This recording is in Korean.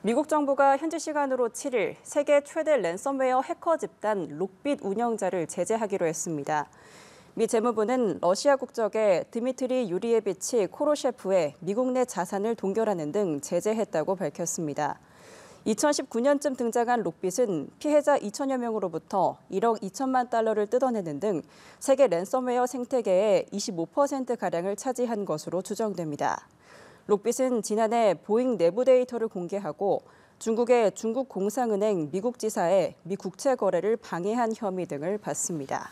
미국 정부가 현지 시간으로 7일 세계 최대 랜섬웨어 해커 집단 록빗 운영자를 제재하기로 했습니다. 미 재무부는 러시아 국적의 드미트리 유리에비치 코로셰프의 미국 내 자산을 동결하는 등 제재했다고 밝혔습니다. 2019년쯤 등장한 록빗은 피해자 2천여 명으로부터 1억 2천만 달러를 뜯어내는 등 세계 랜섬웨어 생태계의 25%가량을 차지한 것으로 추정됩니다. 록빗은 지난해 보잉 내부 데이터를 공개하고 중국의 중국 공상은행 미국 지사의 미 국채 거래를 방해한 혐의 등을 받습니다.